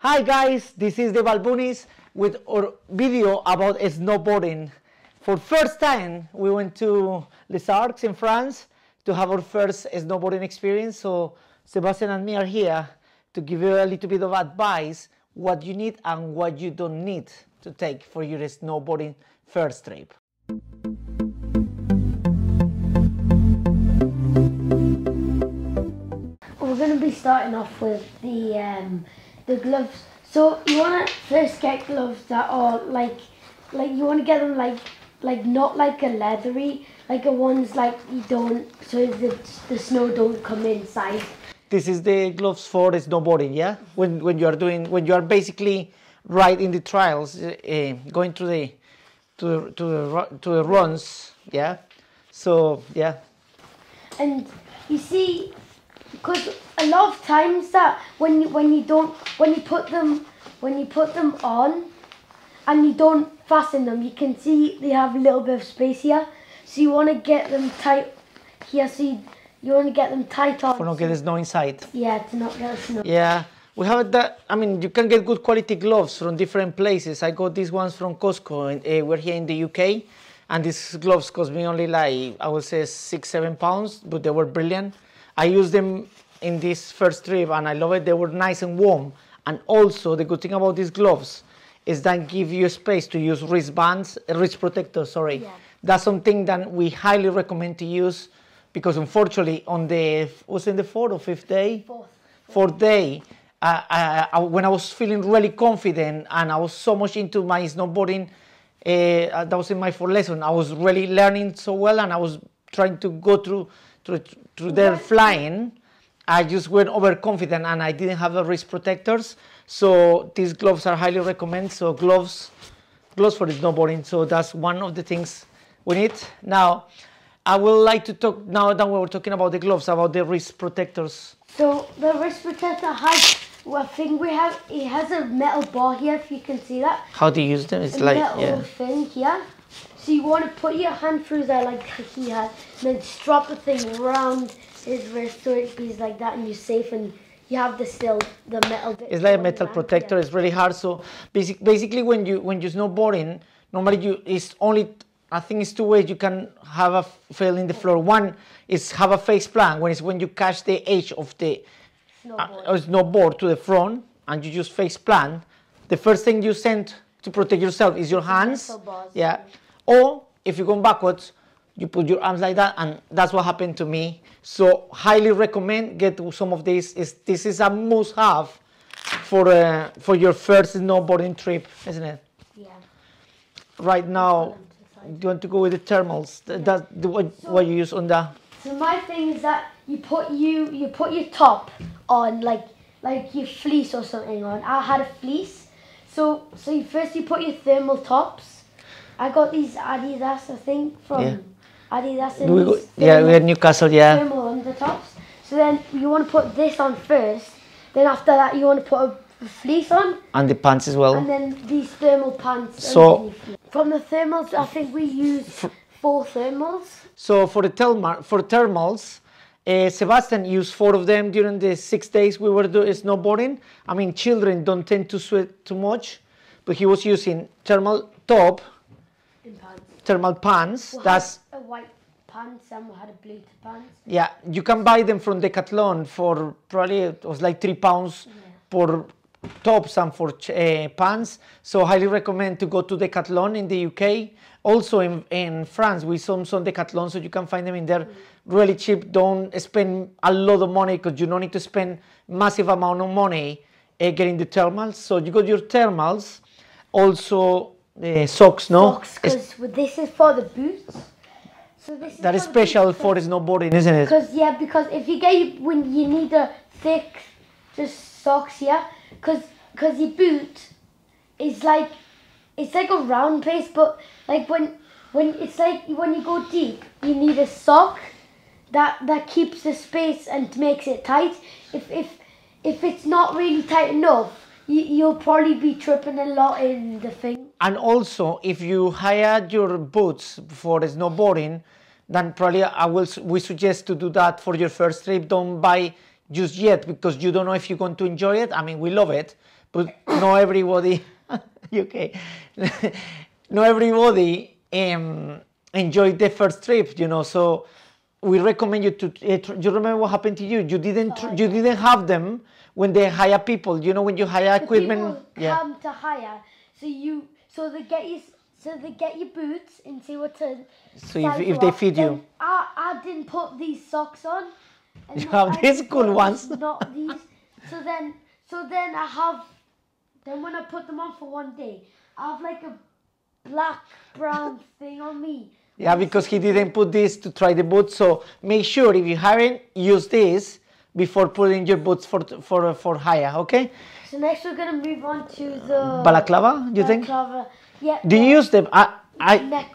Hi guys, this is the Valbunnys with our video about snowboarding. For first time, we went to Les Arcs in France to have our first snowboarding experience. So Sebastian and me are here to give you a little bit of advice what you need and what you don't need to take for your snowboarding first trip. We're going to be starting off with the um, the gloves. So you want to first get gloves that are like like you want to get them like like not like a leathery like a ones like you don't so the the snow don't come inside. This is the gloves for the snowboarding, yeah. When when you are doing when you are basically right in the trials, uh, going to the to the to the to the runs, yeah. So yeah, And you see, because a lot of times that when you, when you don't when you put them when you put them on, and you don't fasten them, you can see they have a little bit of space here. So you want to get them tight here. So you, you want to get them tight on. for not get the snow inside. Yeah, to not get snow. Yeah, we have that. I mean, you can get good quality gloves from different places. I got these ones from Costco. And, uh, we're here in the UK, and these gloves cost me only like I would say six, seven pounds, but they were brilliant. I used them in this first trip, and I love it. They were nice and warm. And also, the good thing about these gloves is that give you space to use wristbands, uh, wrist protectors. Sorry, Yeah. that's something that we highly recommend to use because unfortunately, on the was in the fourth or fifth day Fourth. fourth day, uh, I, I, when I was feeling really confident and I was so much into my snowboarding, uh, that was in my fourth lesson. I was really learning so well, and I was trying to go through through, through there flying. I just went overconfident, and I didn't have the wrist protectors. So these gloves are highly recommended. So gloves, gloves for the snowboarding. So that's one of the things we need now. I would like to talk now that we were talking about the gloves, about the wrist protectors. So the wrist protector has well, thing we have. It has a metal bar here, if you can see that. How to use them? It's a like metal yeah. thing here. So you want to put your hand through there like he had, and then strap the thing around his wrist so it is like that, and you're safe, and you have the still the metal. It's like a metal protector. yeah. It's really hard. So basic, basically, when you when you snowboarding, normally you it's only I think it's two ways you can have a fail in the floor. One is have a face plant when it's when you catch the edge of the uh, Snowboard. uh, snowboard to the front and you just face plant. The first thing you send to protect yourself is your hands. Yeah. Or if you go backwards, you put your arms like that, and that's what happened to me. So highly recommend get some of these. Is this is a must-have for uh, for your first snowboarding trip, isn't it? Yeah. Right now, them to the side. do you want to go with the thermals? Th- That's the, what, what you use on that? So my thing is that you put you you put your top on like like your fleece or something on. I had a fleece, so so you first you put your thermal tops. I got these Adidas I think from Yeah. Adidas. And we go, these yeah, we had Newcastle. Yeah. thermal undertops. So then you want to put this on first. Then after that you want to put a fleece on, And the pants as well. and then these thermal pants. So- underneath. from the thermals, I think we use four thermals. So for the thermal, for thermals, uh, Sebastian used four of them during the six days we were doing snowboarding. I mean, children don't tend to sweat too much, but he was using thermal top, In pants. thermal pants. We had That's a white pants and we had a blue pants. yeah. You can buy them from Decathlon for probably it was like three pounds per tops and for uh, pants. So highly recommend to go to Decathlon in the UK. Also in, in France, we saw some Decathlon, so you can find them in there really cheap. Don't spend a lot of money because you don't need to spend massive amount of money uh, getting the thermals. So you got your thermals, also uh, socks, no? Socks, because this is for the boots. So this is that is special for the snowboarding, isn't it? Because yeah, because if you get when you need a thick, just socks, yeah. Because because your boot is like it's like a round base, but like when when it's like when you go deep, you need a sock that that keeps the space and makes it tight. If if if it's not really tight enough, you, you'll probably be tripping a lot in the thing. And also, if you hire your boots for snowboarding, then probably I will. We suggest to do that for your first trip. Don't buy just yet because you don't know if you're going to enjoy it. I mean, we love it, but not everybody. okay, not everybody um, enjoyed the first trip, you know. So we recommend you to. Uh, tr- you remember what happened to you? You didn't. Tr- you didn't have them when they hire people. You know when you hire The equipment. people Yeah. come to hire, so you so they get you so they get your boots and see what to. So if- if they feed you. I I didn't put these socks on. and You have these cool ones. Not these. So then so then I have. Then when I put them on for one day, I have like a black brown thing on me. Yeah, because he didn't put this to try the boots. So make sure if you haven't used this before putting your boots for for for hire. Okay. So next we're gonna move on to the Balaclava, you think? balaclava. Yeah. Do you use them? I I neck.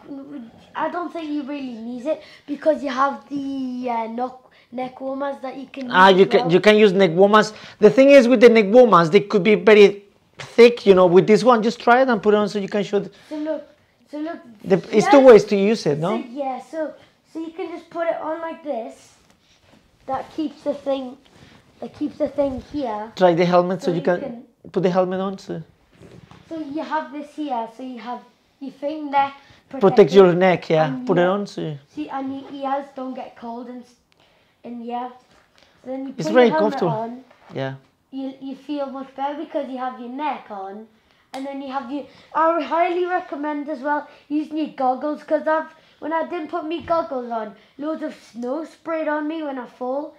I don't think you really need it because you have the uh, neck neck warmers that you can. ah use you can well. you can use neck warmers. The thing is with the neck warmers, they could be very thick. You know, with this one, just try it and put it on so you can show. The, So look, so look. the, it's yeah, two ways to use it, So, no? yeah, so so you can just put it on like this. That keeps the thing. That keeps the thing here. Try the helmet so, So you you can, can- put the helmet on so So you have this here. So you have your thing neck. protect your neck. Yeah, put it on so. See, and your ears don't get cold and and yeah. So then you It's put very your helmet comfortable. on. Yeah. you, you feel much better because you have your neck on and then you have your I highly recommend as well using your goggles because I've when I didn't put me goggles on loads of snow sprayed on me when I fall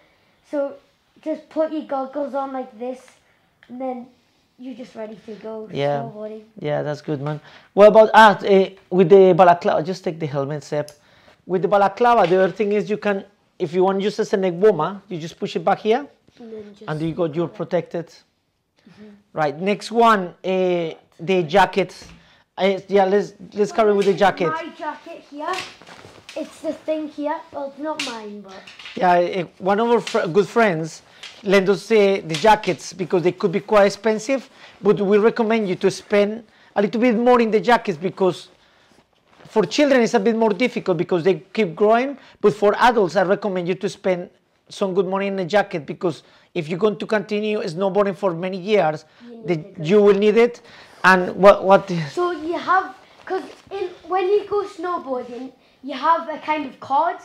so just put your goggles on like this and then you're just ready to go Yeah. snowboarding Yeah, that's good, man. What about ah, uh, with the balaclava? Just take the helmet, Seb. With the balaclava, the other thing is you can, if you want to use as a neck warmer, you just push it back here, and and you got your protected. Right. Next one, uh, the jacket. Uh, yeah, let's let's carry with the jacket. jacket here it's the thing here well it's not mine but Yeah, uh, one of our fr- good friends lend us uh, the jackets because they could be quite expensive, but we recommend you to spend a little bit more in the jackets because for children it's a bit more difficult because they keep growing, but for adults I recommend you to spend some good money in a jacket because if you're going to continue snowboarding for many years, You the, need a good you will need it. And what what So you have, because when you go snowboarding, you have a kind of card.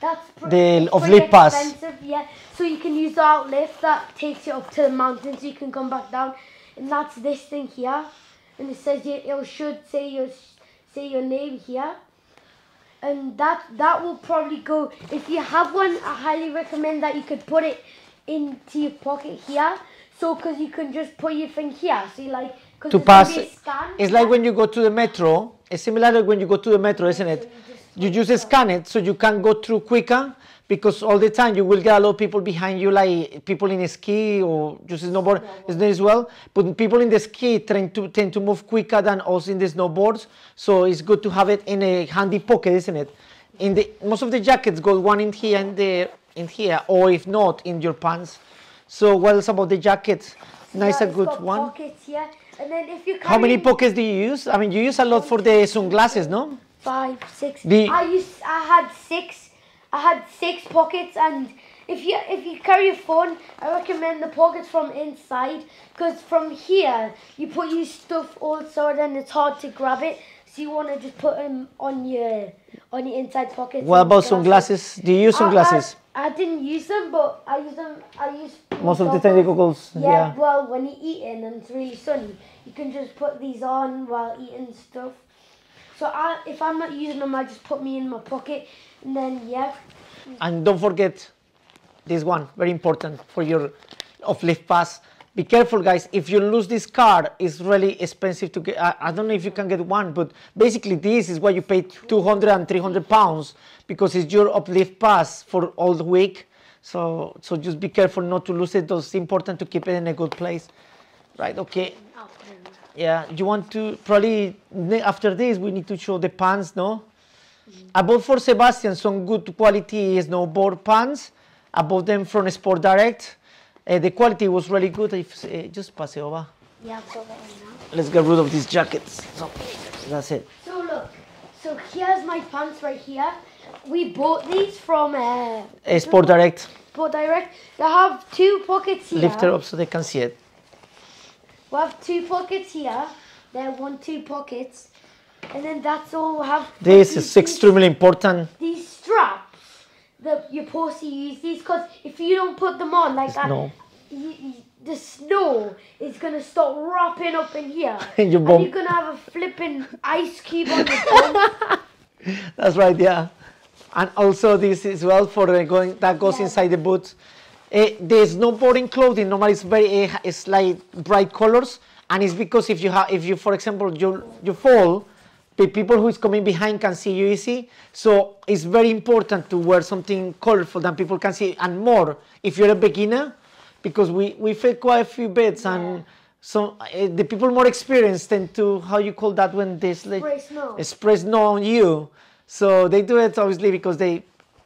That's pr- The- pretty lift pass. expensive, yeah. So you can use the outlift that takes you up to the mountain, so you can come back down, and that's this thing here, and it says you, it should say your say your name here, and that that will probably go. If you have one, I highly recommend that you could put it into your pocket here. So, because you can just put your thing here, so you like to pass it's like when you go to the metro it's similar like when you go to the metro isn't it? You just scan it so you can go through quicker because all the time you will get a lot of people behind you like people in a ski or just snowboard is as well? But people in the ski tend to tend to move quicker than us in the snowboards so it's good to have it in a handy pocket isn't it? In the most of the jackets got one in here and there in here or if not in your pants. So what else about the jacket nice Yeah, a good one. Pockets here, and then if you how many pockets do you use? I mean, you use a lot for the sunglasses, no? Five, six. The- I used. I had six. I had six pockets, and if you if you carry your phone, I recommend the pockets from inside, because from here you put your stuff also, and it's hard to grab it. So you want to just put them on your on your inside pockets. What about sunglasses? Do you use sunglasses? I, didn't use them, but I use them. I use Most of the goggles, Yeah, yeah. Well, when you're eating and it's really sunny, you can just put these on while eating stuff. So I, if I'm not using them, I just put me in my pocket, and then yeah. And don't forget this one, very important for your uplift pass. Be careful, guys. If you lose this card, it's really expensive to get. I, I don't know if you can get one, but basically, this is what you pay 200 and 300 pounds because it's your uplift pass for all the week. So, so just be careful not to lose it. It's important to keep it in a good place. Right, okay. Yeah, you want to probably after this we need to show the pants, no? Mm-hmm. I bought for Sebastian some good quality snowboard pants. I bought them from Sport Direct. Uh, the quality was really good. If, uh, just pass it over. Yeah, I've got that now. Let's get rid of these jackets. So, that's it. So look, so here's my pants right here. We bought these from uh, Uh, Sport Direct. Sport Direct. They have two pockets here. Lift it up so they can see it. we have two pockets here. There, one, two pockets, and then that's all we have. This is extremely important. These straps you're supposed to use these because if you don't put them on like that, Snow. you, you, the snow is gonna start wrapping up in here, and you're gonna have a flipping ice cube on your bum. That's right, yeah. And also this is well for uh, going that goes Yeah. inside the boot. Uh, the snowboarding clothing normally is very uh, it's like bright colors, and it's because if you have if you for example you you fall, the people who is coming behind can see you easy. So it's very important to wear something colorful that people can see, and more if you're a beginner, because we we failed quite a few bits and. So uh, the people more experienced tend to how you call that when they like, Spray snow. spray snow on you. So they do it obviously because they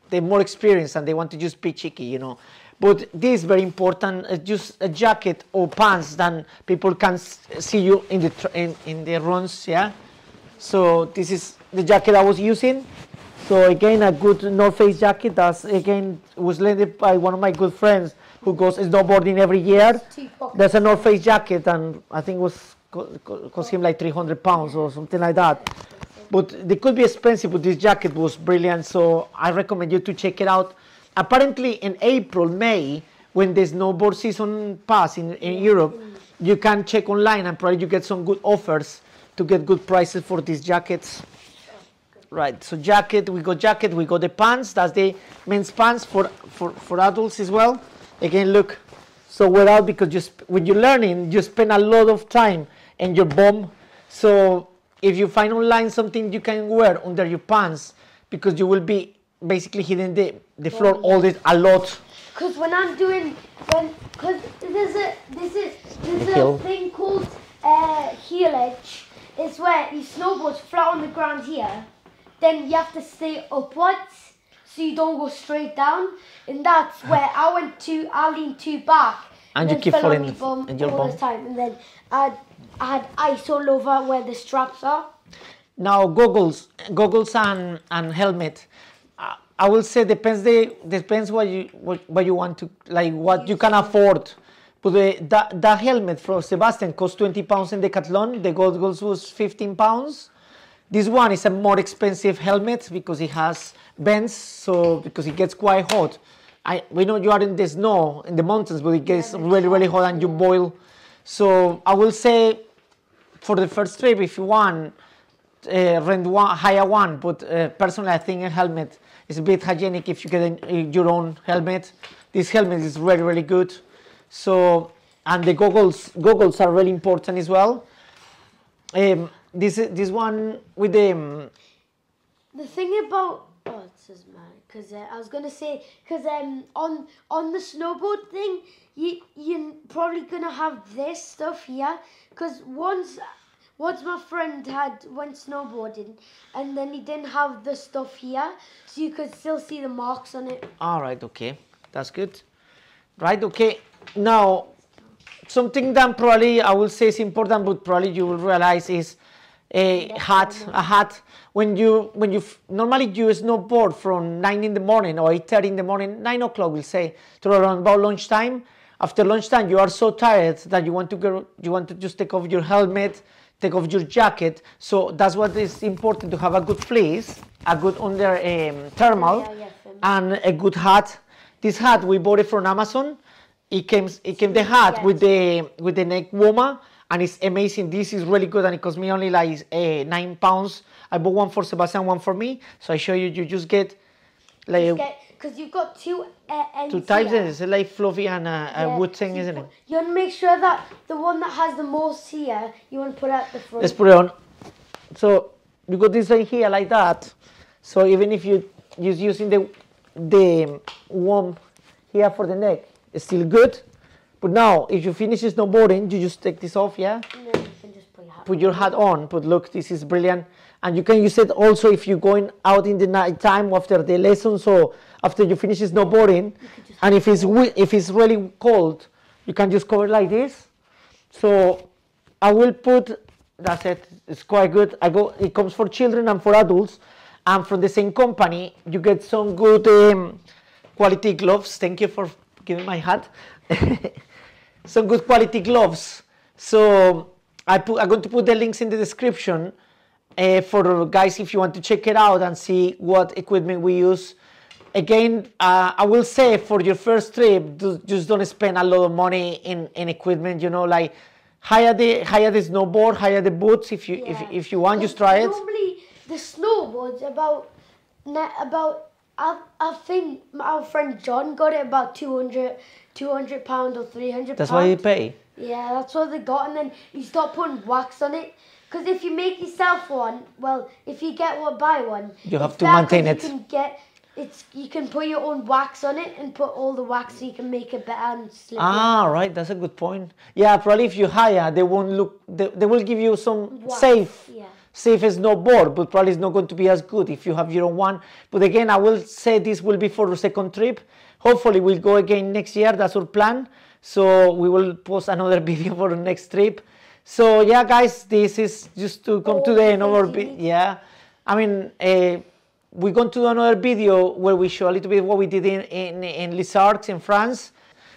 they're more experienced and they want to just be cheeky, you know. But this is very important. Uh, just a jacket or pants, then people can s- see you in the tr- in, in the runs, yeah. So this is the jacket I was using. So again, a good North Face jacket. That's again was lent by one of my good friends who goes snowboarding every year. There's a North Face jacket, and I think it was co- co- cost him like 300 pounds or something like that. But they could be expensive, but this jacket was brilliant, so I recommend you to check it out. Apparently, in April, May, when the snowboard season pass in, in Europe, you can check online and probably you get some good offers to get good prices for these jackets. Right, so jacket, we got jacket, we got the pants, that's the men's pants for, for, for adults as well. Again, look, so wear out because you sp- when you're learning, you spend a lot of time in your bum. So if you find online something you can wear under your pants, because you will be basically hitting the, the floor all this a lot. Because when I'm doing, when, because there's a, this is, there's The a thing called uh, heel edge. It's where you snowboard flat on the ground here, then you have to stay upwards so you don't go straight down. And that's where I went to, I leaned too back. And you then keep falling my bum in your all bum. the time. And then I, I had ice all over where the straps are. Now goggles, goggles and, and helmet. I will say depends the depends what you what, what you want to like what you can afford. But the that, that helmet from Sebastian cost 20 pounds in Decathlon. The gold goggles was 15 pounds. This one is a more expensive helmet because it has vents, so because it gets quite hot. I we know you are in the snow in the mountains, but it gets really really hot and you boil. So I will say for the first trip, if you want, uh, rent one, hire one. But uh, personally, I think a helmet is a bit hygienic if you get an, uh, your own helmet. This helmet is really, really good. So, and the goggles, goggles are really important as well. Um, this this one with the um, The thing about oh, this is mad because uh, I was gonna say because um on on the snowboard thing you you're probably gonna have this stuff here because once once my friend had went snowboarding and then he didn't have the stuff here so you could still see the marks on it. All right, okay, that's good. Right, okay. Now, something that probably I will say is important, but probably you will realize is a hat. A hat. When you when you normally you snowboard from nine in the morning or eight thirty in the morning, nine o'clock we'll say to around about lunchtime. After lunchtime, you are so tired that you want to go. You want to just take off your helmet, take off your jacket. So that's what is important to have a good fleece, a good under um, thermal Yeah, yeah, and a good hat. This hat we bought it from Amazon. It came it came the hat with the with the neck warmer and it's amazing. This is really good and it cost me only like uh, nine pounds. I bought one for Sebastian, one for me. So I show you. You just get like Because you've got two uh, ends two types. here. It's like fluffy and a, a Yeah, wood thing, isn't put- it? You want to make sure that the one that has the most here, you want to put at the front. Let's put it on. So you got this thing here like that. So even if you use using the the warm here for the neck, is still good. But now, if you finish snowboarding, you just take this off, yeah. Then you can just put your hat. Put your hat on. But look, this is brilliant, and you can use it also if you're going out in the night time after the lesson. So after you finish snowboarding, and if it's if it's really cold, you can just cover it like this. So I will put. That's it. It's quite good. I go. It comes for children and for adults, and from the same company, you get some good um, quality gloves. Thank you for giving my hat. some good quality gloves So I put, I'm going to put the links in the description uh, for guys if you want to check it out and see what equipment we use. Again, uh, I will say for your first trip, do, just don't spend a lot of money in, in equipment. You know, like hire the hire the snowboard, hire the boots if you if, Yeah. if you want, just try it. Normally, the snowboards about about I, I think our friend John got it about 200 200 pound or 300 That's why you pay. Yeah, that's what they got, and then you start putting wax on it. Because if you make yourself one, well, if you get one, buy one. You have to maintain it. You can get it's you can put your own wax on it and put all the wax so you can make it better and slippery. Ah, right. That's a good point. Yeah, probably if you hire, they won't look. They, they will give you some Wax, safe, yeah. Safe snowboard, but probably it's not going to be as good if you have your own one. But again, I will say this will be for the second trip. Hopefully, we'll go again next year. That's our plan. So we will post another video for the next trip. So yeah, guys, this is just to come to All the the end of our things you vi- need. yeah. I mean, uh, we're going to do another video where we show a little bit what we did in, in, in Les Arcs in France.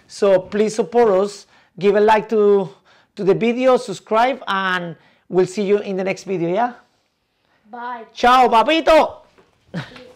So please support us, give a like to, to the video, subscribe, and we'll see you in the next video, yeah? Bye. Ciao, papito!